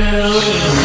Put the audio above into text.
girl.